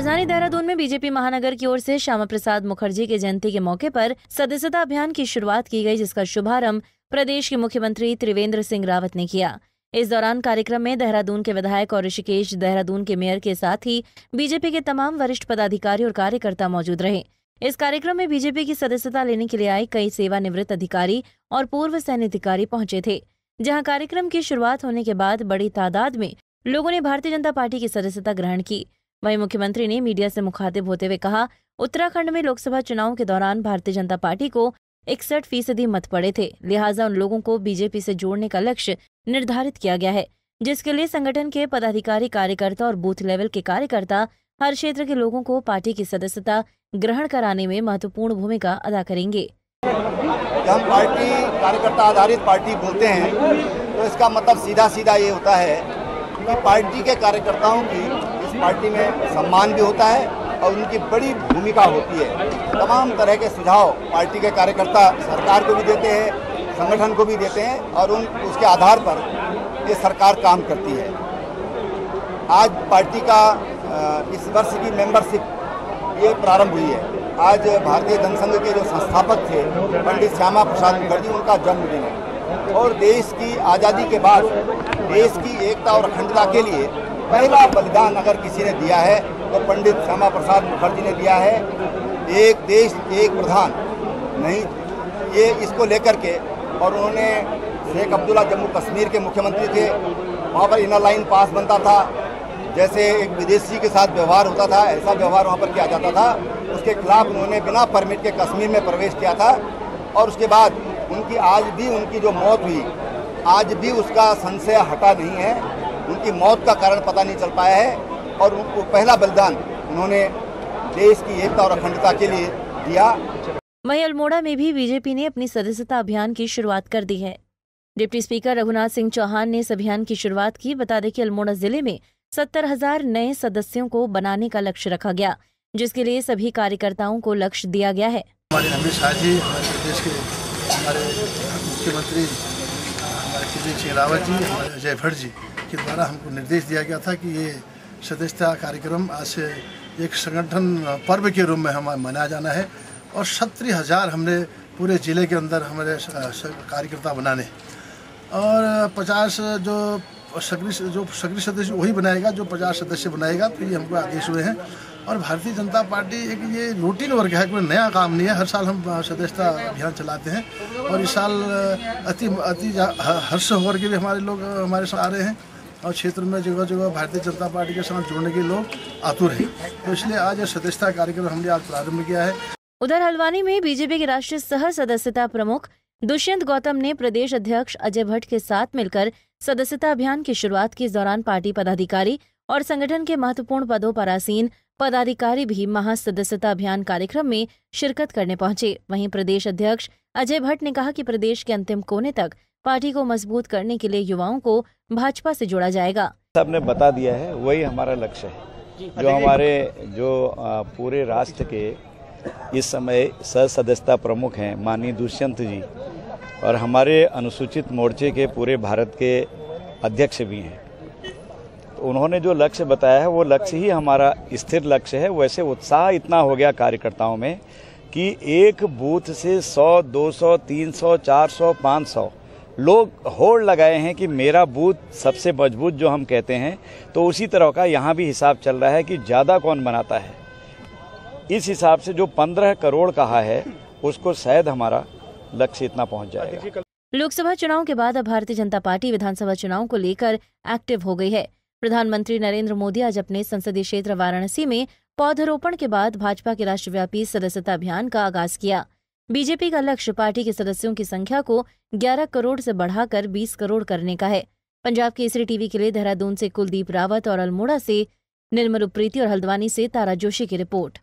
राजधानी देहरादून में बीजेपी महानगर की ओर से श्यामा प्रसाद मुखर्जी के जयंती के मौके पर सदस्यता अभियान की शुरुआत की गई, जिसका शुभारंभ प्रदेश के मुख्यमंत्री त्रिवेंद्र सिंह रावत ने किया। इस दौरान कार्यक्रम में देहरादून के विधायक और ऋषिकेश देहरादून के मेयर के साथ ही बीजेपी के तमाम वरिष्ठ पदाधिकारी और कार्यकर्ता मौजूद रहे। इस कार्यक्रम में बीजेपी की सदस्यता लेने के लिए आए कई सेवानिवृत्त अधिकारी और पूर्व सैन्य अधिकारी पहुँचे थे, जहाँ कार्यक्रम की शुरुआत होने के बाद बड़ी तादाद में लोगों ने भारतीय जनता पार्टी की सदस्यता ग्रहण की। वहीं मुख्यमंत्री ने मीडिया से मुखातिब होते हुए कहा, उत्तराखंड में लोकसभा चुनाव के दौरान भारतीय जनता पार्टी को इकसठ फ़ीसदी मत पड़े थे। लिहाजा उन लोगों को बीजेपी से जोड़ने का लक्ष्य निर्धारित किया गया है, जिसके लिए संगठन के पदाधिकारी, कार्यकर्ता और बूथ लेवल के कार्यकर्ता हर क्षेत्र के लोगों को पार्टी की सदस्यता ग्रहण कराने में महत्वपूर्ण भूमिका अदा करेंगे। हम पार्टी, कार्यकर्ता आधारित पार्टी बोलते हैं तो इसका मतलब सीधा सीधा ये होता है कि पार्टी के कार्यकर्ताओं की पार्टी में सम्मान भी होता है और उनकी बड़ी भूमिका होती है। तमाम तरह के सुझाव पार्टी के कार्यकर्ता सरकार को भी देते हैं, संगठन को भी देते हैं और उन, उसके आधार पर ये सरकार काम करती है। आज पार्टी का इस वर्ष की मेंबरशिप ये प्रारंभ हुई है। आज भारतीय जनसंघ के जो संस्थापक थे, पंडित श्यामा प्रसाद मुखर्जी, उनका जन्मदिन है। और देश की आज़ादी के बाद देश की एकता और अखंडता के लिए पहला बलिदान अगर किसी ने दिया है तो पंडित श्यामा प्रसाद मुखर्जी ने दिया है, एक देश, एक प्रधान। नहीं, ये इसको लेकर के, और उन्होंने शेख अब्दुल्ला जम्मू कश्मीर के मुख्यमंत्री थे, वहाँ पर इनर लाइन पास बनता था, जैसे एक विदेशी के साथ व्यवहार होता था, ऐसा व्यवहार वहाँ पर किया जाता था। उसके खिलाफ उन्होंने बिना परमिट के कश्मीर में प्रवेश किया था, और उसके बाद उनकी, आज भी उनकी जो मौत हुई, आज भी उसका संशय हटा नहीं है। उनकी मौत का कारण पता नहीं चल पाया है और उनको पहला बलिदान उन्होंने देश की एकता और अखंडता के लिए दिया। वहीं अल्मोड़ा में भी बीजेपी ने अपनी सदस्यता अभियान की शुरुआत कर दी है। डिप्टी स्पीकर रघुनाथ सिंह चौहान ने इस अभियान की शुरुआत की। बता दें कि अल्मोड़ा ज़िले में सत्तर हज़ार नए सदस्यों को बनाने का लक्ष्य रखा गया जिसके लिए सभी कार्यकर्ताओं को लक्ष्य दिया गया है। हमारे अमित शाह जी हमारे प्रदेश के हमारे मुख्यमंत्री हमारे सिंह रावत जी हमारे अजय भट्ट जी। के द्वारा हमको निर्देश दिया गया था कि ये सदस्यता कार्यक्रम आज से एक संगठन पर्व के रूप में हम मनाया जाना है और सत्तर हज़ार हमने पूरे ज़िले के अंदर हमारे कार्यकर्ता बनाने। और पचास जो सक्रिय जो सक्रिय सदस्य वही बनाएगा, जो पचास सदस्य बनाएगा तो ये हमको आदेश हुए हैं। और भारतीय जनता पार्टी एक ये रूटीन वर्क है, कोई नया काम नहीं है। हर साल हम सदस्यता अभियान चलाते हैं और इस साल अति अति हर्ष होकर के भी हमारे लोग, हमारे साथ आ रहे हैं। और क्षेत्र में जगह जगह भारतीय जनता पार्टी के साथ जुड़ने के लोग आतुर हैं। तो इसलिए आज सदस्यता कार्यक्रम हमने आज प्रारंभ किया है। उधर हल्द्वानी में बीजेपी के राष्ट्रीय सह सदस्यता प्रमुख दुष्यंत गौतम ने प्रदेश अध्यक्ष अजय भट्ट के साथ मिलकर सदस्यता अभियान की शुरुआत के। दौरान पार्टी पदाधिकारी और संगठन के महत्वपूर्ण पदों पर आसीन पदाधिकारी भी महासदस्यता अभियान कार्यक्रम में शिरकत करने पहुँचे। वहीं प्रदेश अध्यक्ष अजय भट्ट ने कहा कि प्रदेश के अंतिम कोने तक पार्टी को मज़बूत करने के लिए युवाओं को भाजपा से जोड़ा जाएगा। सबने बता दिया है वही हमारा लक्ष्य है। जो हमारे जो पूरे राष्ट्र के इस समय सदस्यता प्रमुख हैं माननीय दुष्यंत जी और हमारे अनुसूचित मोर्चे के पूरे भारत के अध्यक्ष भी हैं। तो उन्होंने जो लक्ष्य बताया है वो लक्ष्य ही हमारा स्थिर लक्ष्य है। वैसे उत्साह इतना हो गया कार्यकर्ताओं में कि एक बूथ से 100, 200, 300, 400, 500 लोग होड़ लगाए हैं कि मेरा बूथ सबसे मज़बूत जो हम कहते हैं तो उसी तरह का यहाँ भी हिसाब चल रहा है कि ज़्यादा कौन बनाता है। इस हिसाब से जो पंद्रह करोड़ कहा है, उसको शायद हमारा लक्ष्य इतना पहुँच जाएगा। लोकसभा चुनाव के बाद अब भारतीय जनता पार्टी विधानसभा चुनाव को लेकर एक्टिव हो गई है। प्रधानमंत्री नरेंद्र मोदी आज अपने संसदीय क्षेत्र वाराणसी में पौधरोपण के बाद भाजपा के राष्ट्रव्यापी सदस्यता अभियान का आगाज़ किया। बीजेपी का लक्ष्य पार्टी के सदस्यों की संख्या को 11 करोड़ से बढ़ाकर 20 करोड़ करने का है। पंजाब केसरी टीवी के लिए देहरादून से कुलदीप रावत और अल्मोड़ा से निर्मल उप्रीति और हल्द्वानी से तारा जोशी की रिपोर्ट।